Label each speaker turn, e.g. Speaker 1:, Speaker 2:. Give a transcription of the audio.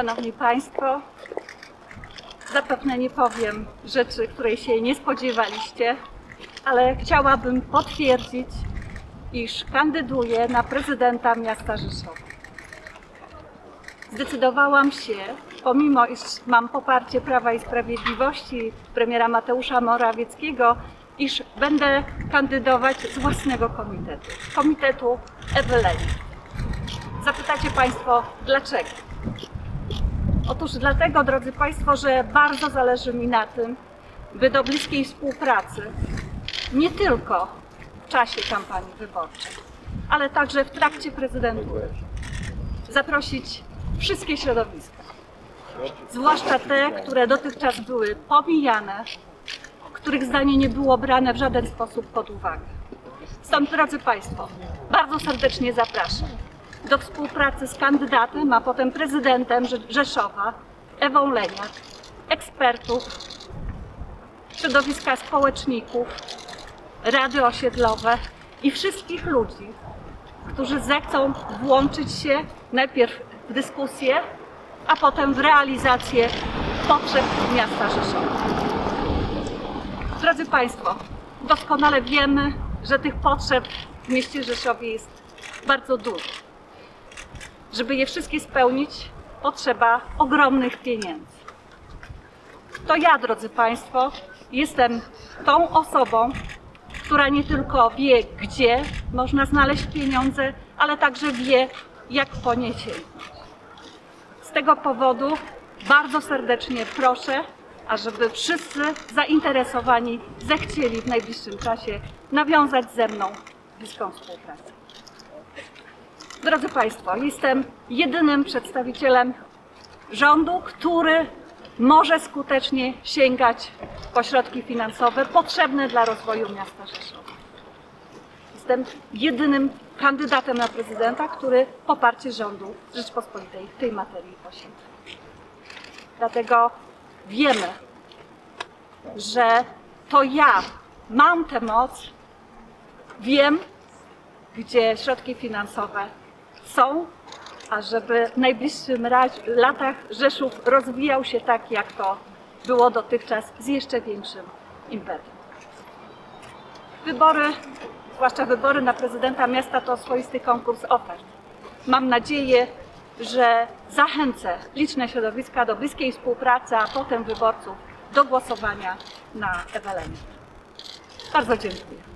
Speaker 1: Szanowni Państwo, zapewne nie powiem rzeczy, której się nie spodziewaliście, ale chciałabym potwierdzić, iż kandyduję na prezydenta miasta Rzeszowa. Zdecydowałam się, pomimo iż mam poparcie Prawa i Sprawiedliwości premiera Mateusza Morawieckiego, iż będę kandydować z własnego komitetu, komitetu Eweleni. Zapytacie Państwo, dlaczego? Otóż dlatego, drodzy Państwo, że bardzo zależy mi na tym, by do bliskiej współpracy nie tylko w czasie kampanii wyborczej, ale także w trakcie prezydentury zaprosić wszystkie środowiska, zwłaszcza te, które dotychczas były pomijane, których zdanie nie było brane w żaden sposób pod uwagę. Stąd, drodzy Państwo, bardzo serdecznie zapraszam do współpracy z kandydatem, a potem prezydentem Rze- Rzeszowa, Ewą Leniak, ekspertów, środowiska społeczników, rady osiedlowe i wszystkich ludzi, którzy zechcą włączyć się najpierw w dyskusję, a potem w realizację potrzeb miasta Rzeszowa. Drodzy Państwo, doskonale wiemy, że tych potrzeb w mieście Rzeszowie jest bardzo dużo. Żeby je wszystkie spełnić, potrzeba ogromnych pieniędzy. To ja, drodzy Państwo, jestem tą osobą, która nie tylko wie, gdzie można znaleźć pieniądze, ale także wie, jak po nie sięgnąć. Z tego powodu bardzo serdecznie proszę, ażeby wszyscy zainteresowani zechcieli w najbliższym czasie nawiązać ze mną bliską współpracę. Drodzy Państwo, jestem jedynym przedstawicielem rządu, który może skutecznie sięgać po środki finansowe potrzebne dla rozwoju miasta Rzeszowa. Jestem jedynym kandydatem na prezydenta, który poparcie rządu Rzeczpospolitej w tej materii posiada. Dlatego wiemy, że to ja mam tę moc, wiem, gdzie środki finansowe są, a żeby w najbliższym raz- latach Rzeszów rozwijał się tak, jak to było dotychczas, z jeszcze większym impetem. Wybory, zwłaszcza wybory na prezydenta miasta, to swoisty konkurs ofert. Mam nadzieję, że zachęcę liczne środowiska do bliskiej współpracy, a potem wyborców do głosowania na Ewelenie. Bardzo dziękuję.